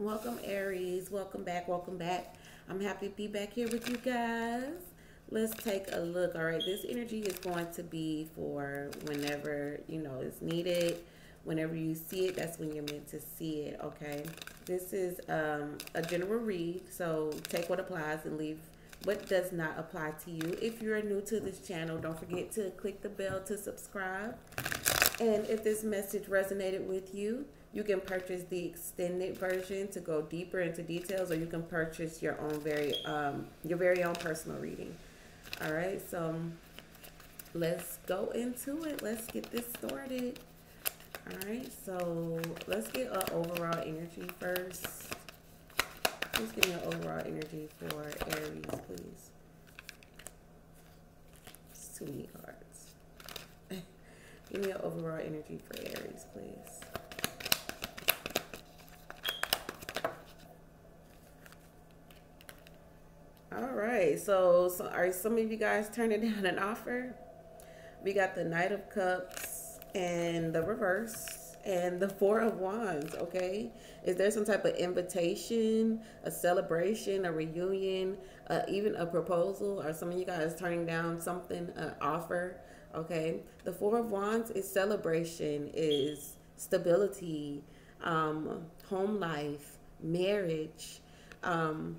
Welcome, Aries. Welcome back. Welcome back. I'm happy to be back here with you guys. Let's take a look. All right, this energy is going to be for whenever, you know, it's needed. Whenever you see it, that's when you're meant to see it, okay? This is um, a general read, so take what applies and leave what does not apply to you. If you're new to this channel, don't forget to click the bell to subscribe. And if this message resonated with you, you can purchase the extended version to go deeper into details, or you can purchase your own very um, your very own personal reading. All right, so let's go into it. Let's get this started. All right, so let's get an overall energy first. Please give me an overall energy for Aries, please. It's too many cards. give me an overall energy for Aries, please. All right, so, so are some of you guys turning down an offer? We got the Knight of Cups and the reverse and the Four of Wands, okay? Is there some type of invitation, a celebration, a reunion, uh, even a proposal? Are some of you guys turning down something, an offer? Okay, the Four of Wands is celebration, is stability, um, home life, marriage, um,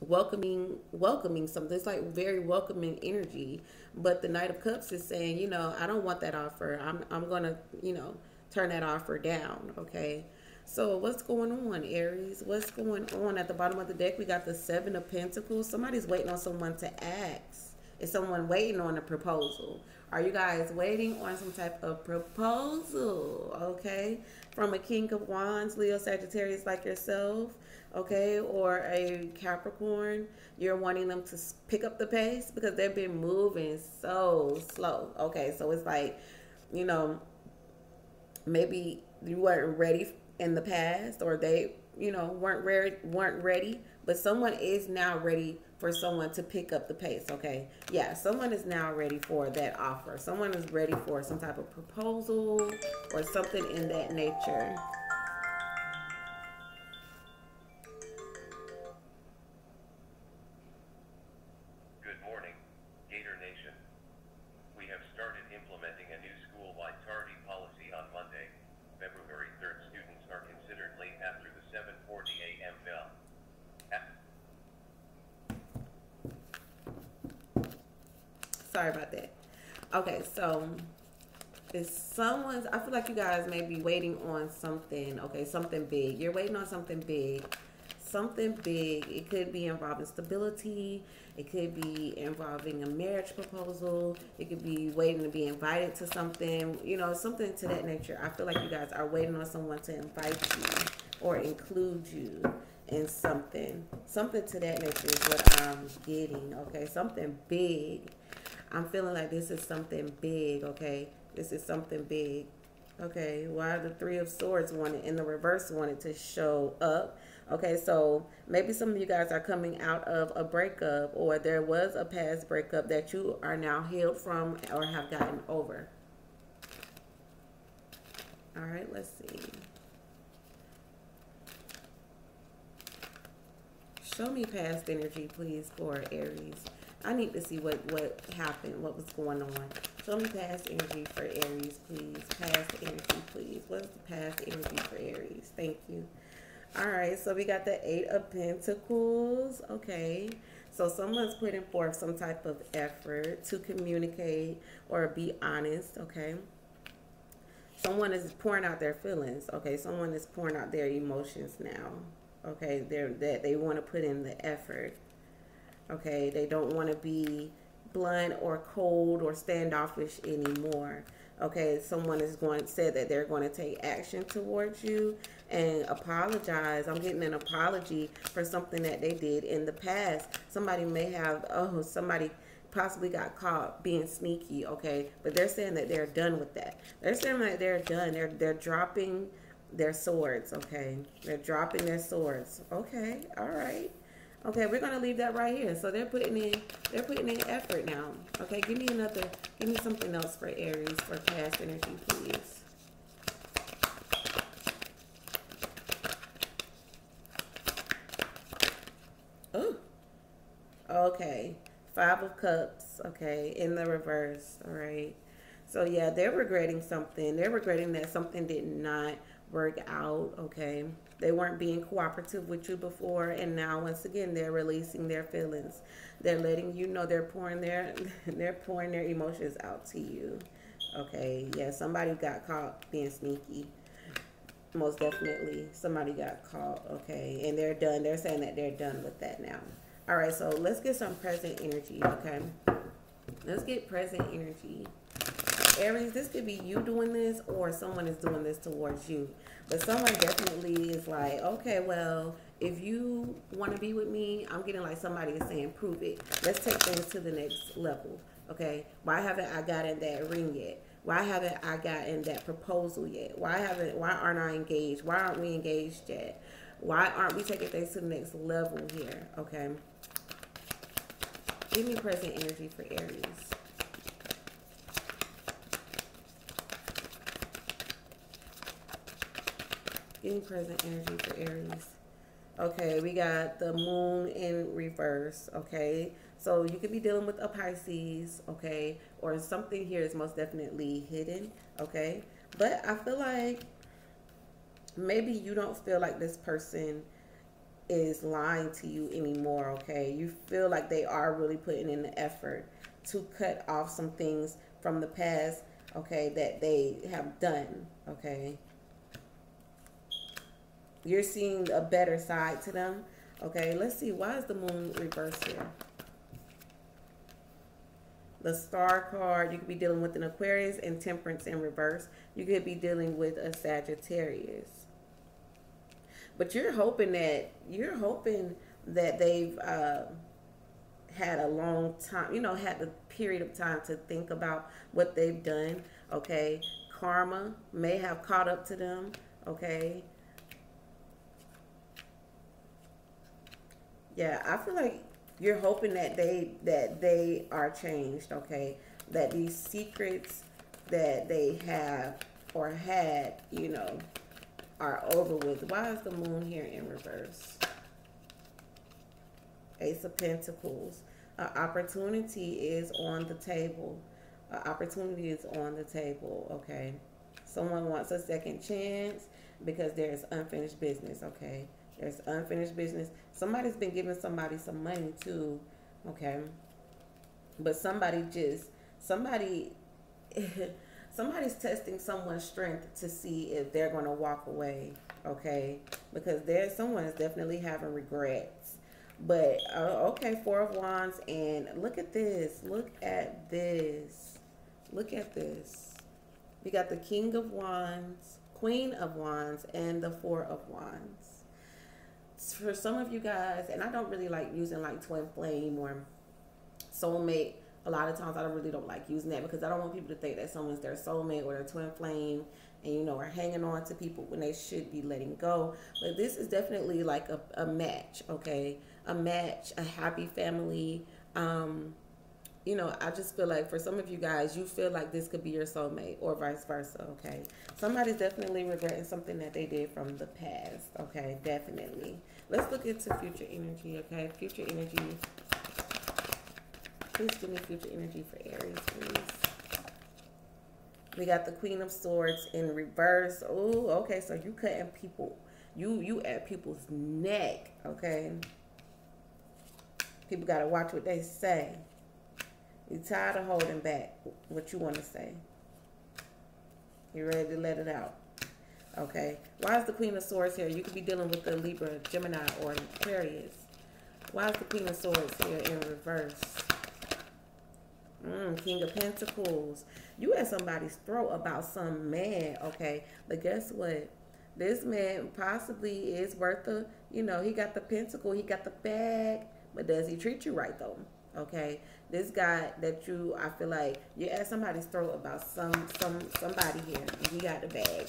welcoming welcoming something. It's like very welcoming energy. But the knight of cups is saying you know i don't want that offer. I'm, I'm gonna you know turn that offer down okay? So what's going on aries? What's going on? At the bottom of the deck we got the seven of pentacles. Somebody's waiting on someone to ask is someone waiting on a proposal? Are you guys waiting on some type of proposal? Okay. From a king of wands leo sagittarius like yourself okay, or a Capricorn, you're wanting them to pick up the pace because they've been moving so slow. Okay, so it's like, you know, maybe you weren't ready in the past or they, you know, weren't ready weren't ready, but someone is now ready for someone to pick up the pace, okay? Yeah, someone is now ready for that offer. Someone is ready for some type of proposal or something in that nature. Sorry about that. Okay, so if someone's, I feel like you guys may be waiting on something. Okay, something big. You're waiting on something big. Something big. It could be involving stability. It could be involving a marriage proposal. It could be waiting to be invited to something. You know, something to that nature. I feel like you guys are waiting on someone to invite you or include you in something. Something to that nature is what I'm getting. Okay, something big I'm feeling like this is something big, okay? This is something big. Okay, why the three of swords wanted in the reverse wanted to show up. Okay, so maybe some of you guys are coming out of a breakup or there was a past breakup that you are now healed from or have gotten over. All right, let's see. Show me past energy, please, for Aries. I need to see what, what happened, what was going on. Show me past energy for Aries, please. Past energy, please. What's the past energy for Aries? Thank you. All right, so we got the Eight of Pentacles. Okay, so someone's putting forth some type of effort to communicate or be honest, okay? Someone is pouring out their feelings, okay? Someone is pouring out their emotions now, okay? They're, that they want to put in the effort Okay, they don't want to be blunt or cold or standoffish anymore. Okay, someone is going said that they're going to take action towards you and apologize. I'm getting an apology for something that they did in the past. Somebody may have oh somebody possibly got caught being sneaky, okay? But they're saying that they're done with that. They're saying that they're done. They're they're dropping their swords, okay? They're dropping their swords. Okay, all right. Okay, we're gonna leave that right here. So they're putting in they're putting in effort now. Okay, give me another, give me something else for Aries for past energy, please. Oh. Okay. Five of Cups, okay, in the reverse. All right. So yeah, they're regretting something. They're regretting that something did not work out. Okay. They weren't being cooperative with you before, and now once again they're releasing their feelings. They're letting you know they're pouring their they're pouring their emotions out to you. Okay, yeah, somebody got caught being sneaky. Most definitely, somebody got caught. Okay, and they're done. They're saying that they're done with that now. All right, so let's get some present energy. Okay, let's get present energy. Aries, this could be you doing this or someone is doing this towards you. But someone definitely is like, okay, well, if you want to be with me, I'm getting like somebody is saying, prove it. Let's take things to the next level. Okay. Why haven't I gotten that ring yet? Why haven't I gotten that proposal yet? Why haven't why aren't I engaged? Why aren't we engaged yet? Why aren't we taking things to the next level here? Okay. Give me present energy for Aries. Me present energy for Aries. Okay, we got the moon in reverse. Okay, so you could be dealing with a Pisces. Okay, or something here is most definitely hidden. Okay, but I feel like maybe you don't feel like this person is lying to you anymore. Okay, you feel like they are really putting in the effort to cut off some things from the past. Okay, that they have done. Okay you're seeing a better side to them. Okay, let's see. Why is the moon reversed here? The star card, you could be dealing with an Aquarius and temperance in reverse. You could be dealing with a Sagittarius. But you're hoping that, you're hoping that they've uh, had a long time, you know, had the period of time to think about what they've done. Okay, karma may have caught up to them. Okay, yeah, I feel like you're hoping that they that they are changed, okay? That these secrets that they have or had, you know, are over with. Why is the moon here in reverse? Ace of Pentacles. An opportunity is on the table. An opportunity is on the table, okay? Someone wants a second chance because there's unfinished business, okay? There's unfinished business. Somebody's been giving somebody some money too, okay? But somebody just somebody somebody's testing someone's strength to see if they're going to walk away, okay? Because there's someone is definitely having regrets. But uh, okay, four of wands and look at this. Look at this. Look at this. We got the king of wands, queen of wands, and the four of wands for some of you guys, and I don't really like using like twin flame or soulmate. A lot of times I really don't like using that because I don't want people to think that someone's their soulmate or their twin flame and you know are hanging on to people when they should be letting go. But this is definitely like a, a match, okay? A match, a happy family. Um, you know, I just feel like for some of you guys, you feel like this could be your soulmate or vice versa, okay? Somebody's definitely regretting something that they did from the past, okay? Definitely. Let's look into future energy, okay? Future energy. Please give me future energy for Aries, please. We got the Queen of Swords in reverse. Oh, okay, so you cutting people. You you at people's neck, okay? People got to watch what they say. You're tired of holding back what you want to say. You're ready to let it out. Okay. Why is the Queen of Swords here? You could be dealing with the Libra, Gemini, or Aquarius. Why is the Queen of Swords here in reverse? Mm, King of Pentacles. You at somebody's throat about some man, okay? But guess what? This man possibly is worth the, you know, he got the pentacle, he got the bag, but does he treat you right though? Okay, this guy that you, I feel like you're at somebody's throat about some some somebody here, and he got the bag.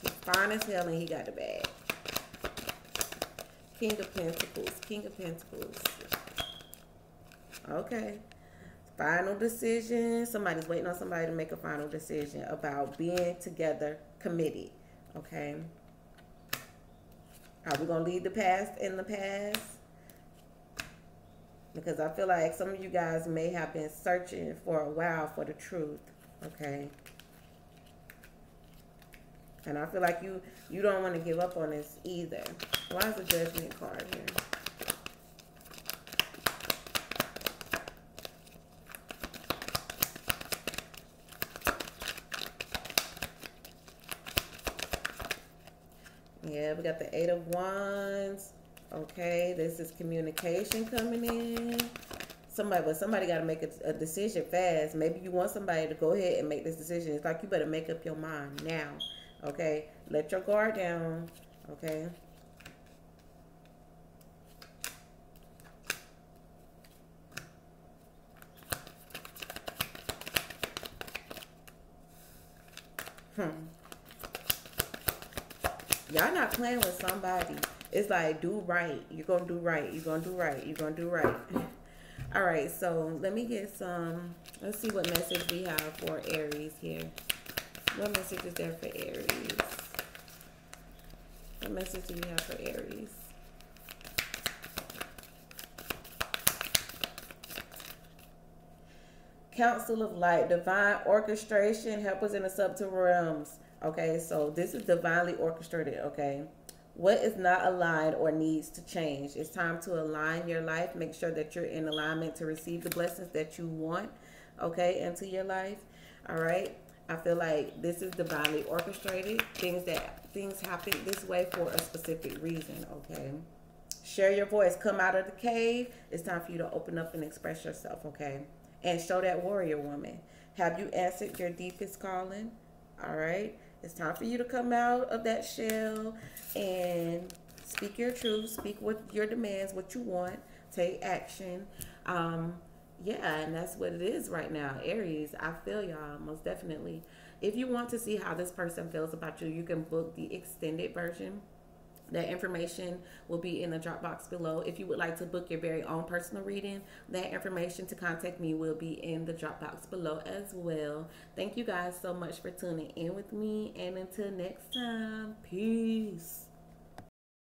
He's fine as hell, and he got the bag. King of Pentacles, King of Pentacles. Okay, final decision. Somebody's waiting on somebody to make a final decision about being together, committed. Okay. Are we gonna leave the past in the past? Because I feel like some of you guys may have been searching for a while for the truth. Okay. And I feel like you you don't want to give up on this either. Why is the judgment card here? Yeah, we got the Eight of Wands. Okay, this is communication coming in. Somebody, but somebody got to make a, a, decision fast. Maybe you want somebody to go ahead and make this decision. It's like you better make up your mind now. Okay, let your guard down. Okay. Hmm. Y'all not playing with somebody. It's like do right. You're gonna do right. You're gonna do right. You're gonna do right. All right, so let me get some. Let's see what message we have for Aries here. What message is there for Aries? What message do we have for Aries? Council of Light, divine orchestration, help us in the subtle realms. Okay, so this is divinely orchestrated. Okay, what is not aligned or needs to change? It's time to align your life. Make sure that you're in alignment to receive the blessings that you want. Okay, into your life. All right. I feel like this is divinely orchestrated. Things that things happen this way for a specific reason. Okay. Share your voice. Come out of the cave. It's time for you to open up and express yourself. Okay. And show that warrior woman. Have you answered your deepest calling? All right. It's time for you to come out of that shell and speak your truth, speak what your demands, what you want, take action. Um, yeah, and that's what it is right now. Aries, I feel y'all most definitely. If you want to see how this person feels about you, you can book the extended version. That information will be in the drop box below. If you would like to book your very own personal reading, that information to contact me will be in the drop box below as well. Thank you guys so much for tuning in with me. And until next time, peace.